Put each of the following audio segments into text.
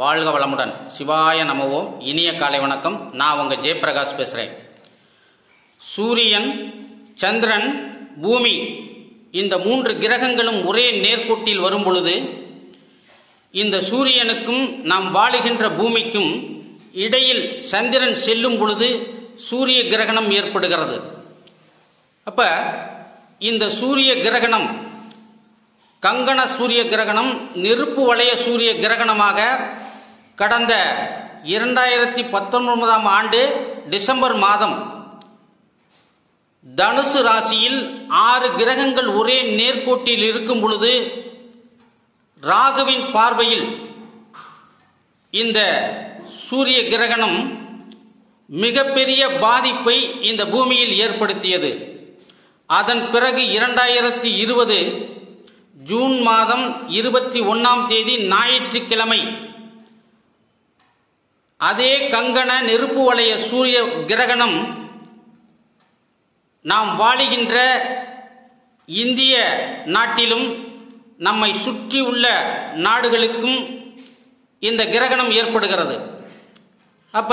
வாழ்க வளமுடன். சிவாய நமவோம் இனிய காலை வணக்கம். நான் உங்கள் ஜெயபிரகாஷ் பேசுகிறேன் சூரியன் சந்திரன் பூமி இந்த மூன்று கிரகங்களும் ஒரே நேர்கோட்டில் வரும் பொழுது இந்த சூரியனுக்கும் நாம் வாழுகின்ற பூமிக்கும் இடையில் சந்திரன் செல்லும் பொழுது சூரிய கிரகணம் ஏற்படுகிறது. அப்ப இந்த சூரிய கிரகணம் கங்கண சூரிய கிரகணம் நெருப்பு வளைய சூரிய கிரகணமாக கடந்த இரண்டாயிரத்தி பத்தொன்பதாம் ஆண்டு டிசம்பர் மாதம் தனுசு ராசியில் ஆறு கிரகங்கள் ஒரே நேர்கோட்டில் இருக்கும் பொழுது ராகுவின் பார்வையில் இந்த சூரிய கிரகணம் மிகப்பெரிய பாதிப்பை இந்த பூமியில் ஏற்படுத்தியது. அதன் பிறகு இரண்டாயிரத்தி இருபது ஜூன் மாதம் இருபத்தி ஒன்னாம் தேதி ஞாயிற்றுக்கிழமை அதே கங்கண நெருப்பு வளைய சூரிய கிரகணம் நாம் வாழுகின்ற இந்திய நாட்டிலும் நம்மை சுற்றி உள்ள நாடுகளுக்கும் இந்த கிரகணம் ஏற்படுகிறது. அப்ப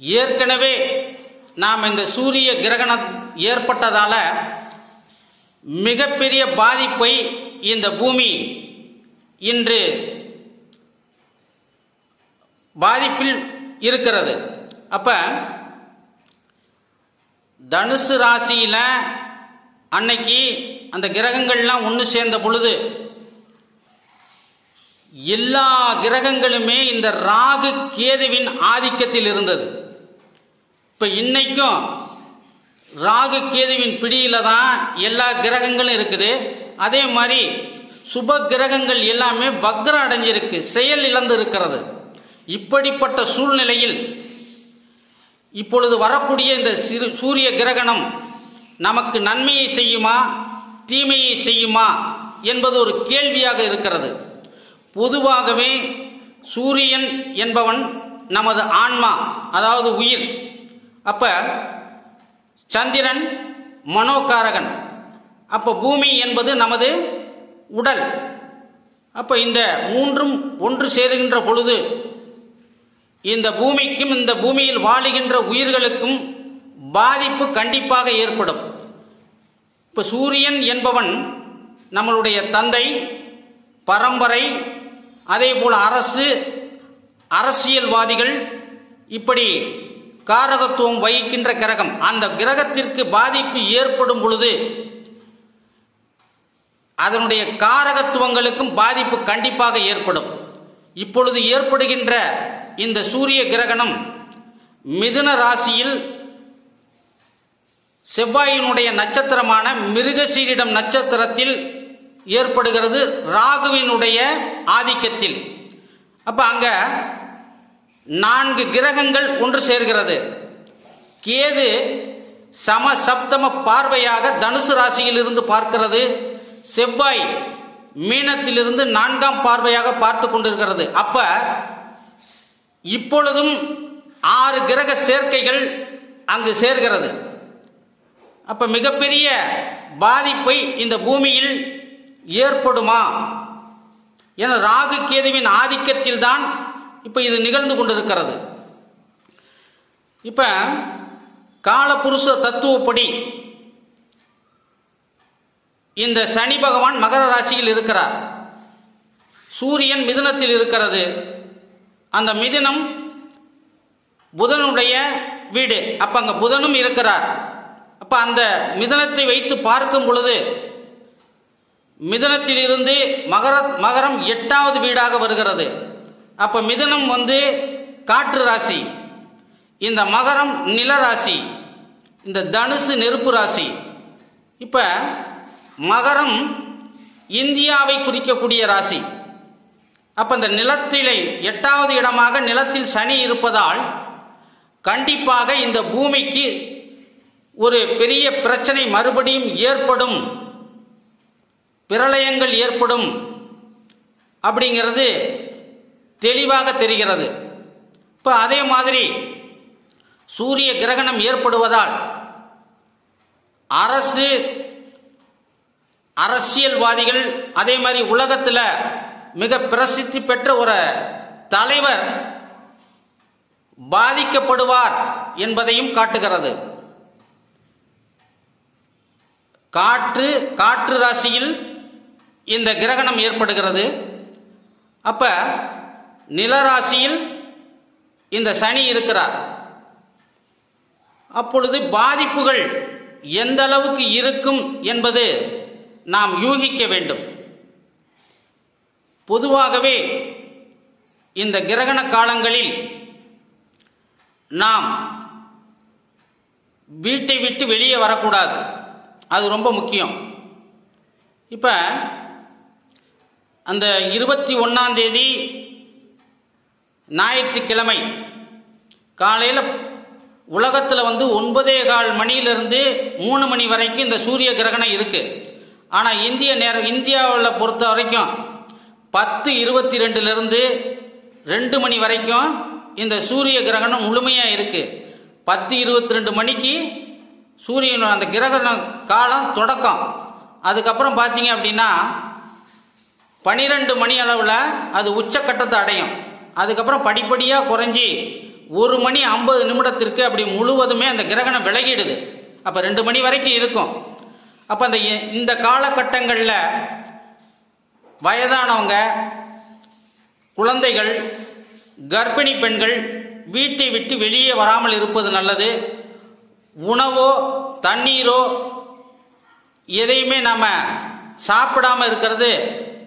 ஏற்கனவே நாம் இந்த சூரிய கிரகணம் ஏற்பட்டதால மிகப்பெரிய பாதிப்பை இந்த பூமி இன்று பாதிப்பில் இருக்கிறது. அப்ப தனுசு ராசியில அன்னைக்கு அந்த கிரகங்கள்லாம் ஒன்று சேர்ந்த பொழுது எல்லா கிரகங்களுமே இந்த ராகு கேதுவின் ஆதிக்கத்தில் இருந்தது. இப்ப இன்னைக்கும் ராகு கேதுவின் பிடியில தான் எல்லா கிரகங்களும் இருக்குது. அதே மாதிரி சுப கிரகங்கள் எல்லாமே வக்ரம் அடைஞ்சிருக்கு செயல் இழந்து இருக்கிறது. இப்படிப்பட்ட சூழ்நிலையில் இப்பொழுது வரக்கூடிய இந்த சிறு சூரிய கிரகணம் நமக்கு நன்மையை செய்யுமா தீமையை செய்யுமா என்பது ஒரு கேள்வியாக இருக்கிறது. பொதுவாகவே சூரியன் என்பவன் நமது ஆன்மா அதாவது உயிர். அப்ப சந்திரன் மனோகாரகன். அப்ப பூமி என்பது நமது உடல். அப்ப இந்த மூன்றும் ஒன்று சேருகின்ற பொழுது இந்த பூமிக்கும் இந்த பூமியில் வாழுகின்ற உயிர்களுக்கும் பாதிப்பு கண்டிப்பாக ஏற்படும். இப்ப சூரியன் என்பவன் நம்மளுடைய தந்தை பரம்பரை அதே போல அரசு அரசியல்வாதிகள் இப்படி காரகத்துவம் வகிக்கின்ற கிரகம். அந்த கிரகத்திற்கு பாதிப்பு ஏற்படும் பொழுது அதனுடைய காரகத்துவங்களுக்கும் பாதிப்பு கண்டிப்பாக ஏற்படும். இப்பொழுது ஏற்படுகின்ற இந்த சூரிய கிரகணம் மிதுன ராசியில் செவ்வாயினுடைய நட்சத்திரமான மிருகசீரிடம் நட்சத்திரத்தில் ஏற்படுகிறது ராகுவினுடைய ஆதிக்கத்தில். அப்ப அங்க நான்கு கிரகங்கள் ஒன்று சேர்கிறது. கேது சம சப்தம பார்வையாக தனுசு ராசியில் இருந்து பார்க்கிறது. செவ்வாய் மீனத்திலிருந்து நான்காம் பார்வையாக பார்த்து கொண்டிருக்கிறது. அப்ப இப்பொழுதும் ஆறு கிரக சேர்க்கைகள் அங்கு சேர்கிறது. அப்ப மிகப்பெரிய பாதிப்பை இந்த பூமியில் ஏற்படுமா? என ராகு கேதுவின் ஆதிக்கத்தில் தான் இப்ப இது நிகழ்ந்து கொண்டிருக்கிறது. இப்ப காலபுருஷ தத்துவப்படி இந்த சனி பகவான் மகர ராசியில் இருக்கிறார். சூரியன் மிதுனத்தில் இருக்கிறது. அந்த மிதுனம் புதனுடைய வீடு. அப்ப அங்க புதனும் இருக்கிறார். அப்ப அந்த மிதனத்தை வைத்து பார்க்கும் பொழுது மிதனத்தில் இருந்து மகர மகரம் எட்டாவது வீடாக வருகிறது. அப்ப மிதனம் வந்து காற்று ராசி இந்த மகரம் நில ராசி இந்த தனுசு நெருப்பு ராசி. இப்ப மகரம் இந்தியாவை குறிக்கக்கூடிய ராசி. அப்ப இந்த நிலத்திலே எட்டாவது இடமாக நிலத்தில் சனி இருப்பதால் கண்டிப்பாக இந்த பூமிக்கு ஒரு பெரிய பிரச்சனை மறுபடியும் ஏற்படும். பிரளயங்கள் ஏற்படும். அப்படிங்கிறது தெளிவாக தெரிகிறது. இப்போ அதே மாதிரி சூரிய கிரகணம் ஏற்படுவதால் அரசு அரசியல்வாதிகள் அதே மாதிரி உலகத்தில் மிக பிரசித்தி பெற்ற ஒரு தலைவர் பாதிக்கப்படுவார் என்பதையும் காட்டுகிறது. காற்று காற்று ராசியில் இந்த கிரகணம் ஏற்படுகிறது. அப்ப நிலராசியில் இந்த சனி இருக்கிறார். அப்பொழுது பாதிப்புகள் எந்த அளவுக்கு இருக்கும் என்பது நாம் யூகிக்க வேண்டும். பொதுவாகவே இந்த கிரகண காலங்களில் நாம் வீட்டை விட்டு வெளியே வரக்கூடாது. அது ரொம்ப முக்கியம். இப்ப அந்த இருபத்தி ஒன்னாம் தேதி ஞாயிற்றுக்கிழமை காலையில் உலகத்தில் வந்து ஒன்பதே கால் மணியிலிருந்து மூணு மணி வரைக்கும் இந்த சூரிய கிரகணம் இருக்கு. ஆனால் இந்திய நேரம் இந்தியாவில் பொறுத்த வரைக்கும் பத்து இருபத்தி ரெண்டுலேருந்து ரெண்டு மணி வரைக்கும் இந்த சூரிய கிரகணம் முழுமையாக இருக்கு. பத்து இருபத்தி ரெண்டு மணிக்கு சூரியன் அந்த கிரகண காலம் தொடக்கம். அதுக்கப்புறம் பார்த்தீங்க அப்படின்னா பனிரெண்டு மணி அளவில் அது உச்சக்கட்டத்தை அடையும். அதுக்கப்புறம் படிப்படியாக குறைஞ்சி ஒரு மணி ஐம்பது நிமிடத்திற்கு அப்படி முழுவதுமே அந்த கிரகணம் விலகிடுது. அப்போ ரெண்டு மணி வரைக்கும் இருக்கும். அப்போ அந்த இந்த காலகட்டங்களில் வயதானவங்க குழந்தைகள் கர்ப்பிணி பெண்கள் வீட்டை விட்டு வெளியே வராமல் இருப்பது நல்லது. உணவோ தண்ணீரோ எதையுமே நாம் சாப்பிடாம இருக்கிறது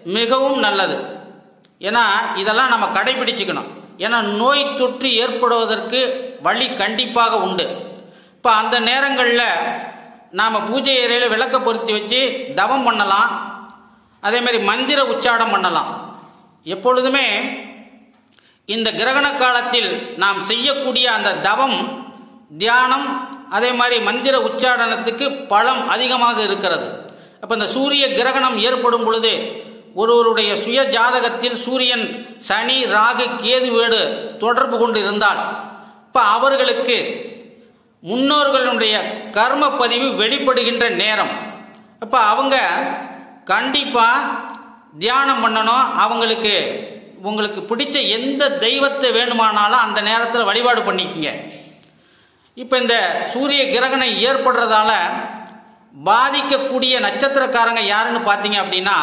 மிகவும் நல்லது. ஏன்னா இதெல்லாம் நம்ம கடைபிடிச்சுக்கணும். ஏன்னா நோய் தொற்று ஏற்படுவதற்கு வழி கண்டிப்பாக உண்டு. இப்போ அந்த நேரங்களில் நாம் பூஜை அறையில் விளக்க பொருத்தி வச்சு தவம் பண்ணலாம். அதே மாதிரி மந்திர உச்சாடம் பண்ணலாம். எப்பொழுதுமே இந்த கிரகண காலத்தில் நாம் செய்யக்கூடிய அந்த தவம் தியானம் அதே மாதிரி மந்திர உச்சாரணத்துக்கு பலம் அதிகமாக இருக்கிறது. அப்ப இந்த சூரிய கிரகணம் ஏற்படும் பொழுது ஒருவருடைய சுய ஜாதகத்தில் சூரியன் சனி ராகு கேது வீடு தொடர்பு கொண்டு இருந்தால் இப்ப அவர்களுக்கு முன்னோர்களுடைய கர்ம பதிவு வெளிப்படுகின்ற நேரம். அப்ப அவங்க கண்டிப்பா தியானம் பண்ணணும். அவங்களுக்கு உங்களுக்கு பிடிச்ச எந்த தெய்வத்தை வேணுமானாலும் அந்த நேரத்தில் வழிபாடு பண்ணிக்கங்க. இப்போ இந்த சூரிய கிரகணம் ஏற்படுறதால பாதிக்கக்கூடிய நட்சத்திரக்காரங்க யாருன்னு பார்த்தீங்க அப்படின்னா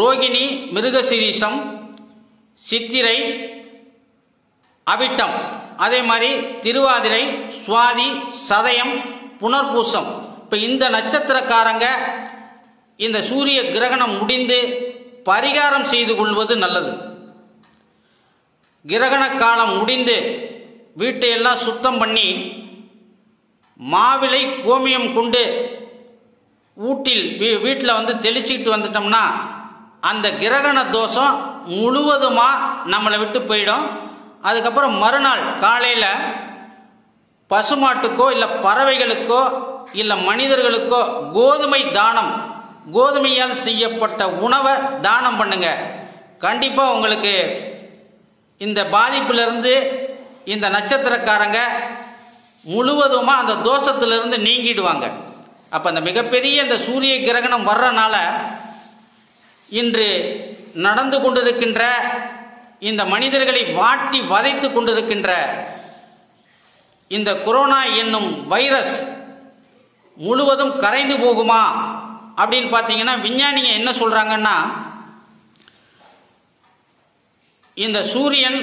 ரோகிணி மிருகசிரீசம் சித்திரை அவிட்டம். அதே மாதிரி திருவாதிரை சுவாதி சதயம் புனர்பூசம். இப்போ இந்த நட்சத்திரக்காரங்க இந்த சூரிய கிரகணம் முடிந்து பரிகாரம் செய்து கொள்வது நல்லது. கிரகண காலம் முடிந்து வீட்டை எல்லாம் சுத்தம் பண்ணி மாவிலை கோமியம் கொண்டு வீட்டில் வீட்டில் வந்து தெளிச்சுக்கிட்டு வந்துட்டோம்னா அந்த கிரகண தோஷம் முழுவதுமா நம்மளை விட்டு போயிடும். அதுக்கப்புறம் மறுநாள் காலையில் பசுமாட்டுக்கோ இல்லை பறவைகளுக்கோ இல்லை மனிதர்களுக்கோ கோதுமை தானம். கோதுமையால் செய்யப்பட்ட உணவை தானம் பண்ணுங்க. கண்டிப்பாக உங்களுக்கு இந்த பாதிப்பிலிருந்து இந்த நட்சத்திரக்காரங்க முழுவதுமா அந்த தோஷத்திலிருந்து நீங்கிடுவாங்க. அப்ப அந்த மிகப்பெரிய இந்த சூரிய கிரகணம் வர்றனால இன்று நடந்து கொண்டிருக்கின்ற இந்த மனிதர்களை வாட்டி வதைத்து கொண்டிருக்கின்ற இந்த கொரோனா என்னும் வைரஸ் முழுவதும் கரைந்து போகுமா? அப்படின்னு பார்த்தீங்கன்னா விஞ்ஞானிங்க என்ன சொல்றாங்கன்னா இந்த சூரியன்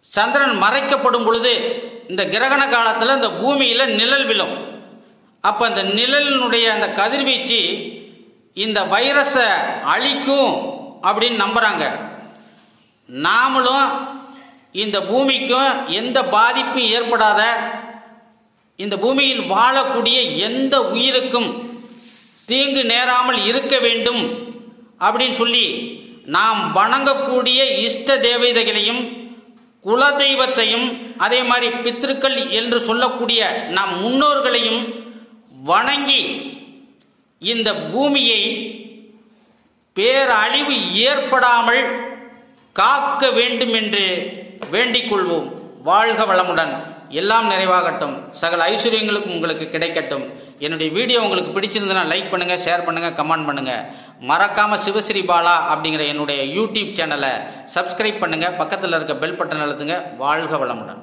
சந்திரன் மறைக்கப்படும் பொழுது இந்த கிரகண காலத்தில் இந்த பூமியில் நிழல் விழும். அப்போ அந்த நிழலினுடைய அந்த கதிர்வீச்சு இந்த வைரஸை அழிக்கும் அப்படின்னு நம்புறாங்க. நாமளும் இந்த பூமிக்கும் எந்த பாதிப்பும் ஏற்படாத இந்த பூமியில் வாழக்கூடிய எந்த உயிருக்கும் தீங்கு நேராமல் இருக்க வேண்டும் அப்படின்னு சொல்லி நாம் வணங்கக்கூடிய இஷ்ட தேவதைகளையும் குல தெய்வத்தையும் அதே மாதிரி பித்திருக்கள் என்று சொல்லக்கூடிய நம் முன்னோர்களையும் வணங்கி இந்த பூமியை பேரழிவு ஏற்படாமல் காக்க வேண்டும் என்று வேண்டிக் கொள்வோம். வாழ்க வளமுடன். எல்லாம் நிறைவாகட்டும். சகல ஐஸ்வர்யங்களுக்கும் உங்களுக்கு கிடைக்கட்டும். என்னுடைய வீடியோ உங்களுக்கு பிடிச்சிருந்ததுன்னா லைக் பண்ணுங்க ஷேர் பண்ணுங்க கமெண்ட் பண்ணுங்க. மறக்காம சிவஸ்ரீ பாலா அப்படிங்கிற என்னுடைய யூடியூப் சேனலை சப்ஸ்கிரைப் பண்ணுங்க. பக்கத்தில் இருக்க பெல் பட்டன் அழுத்துங்க. வாழ்க வளமுடன்.